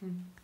Hmm.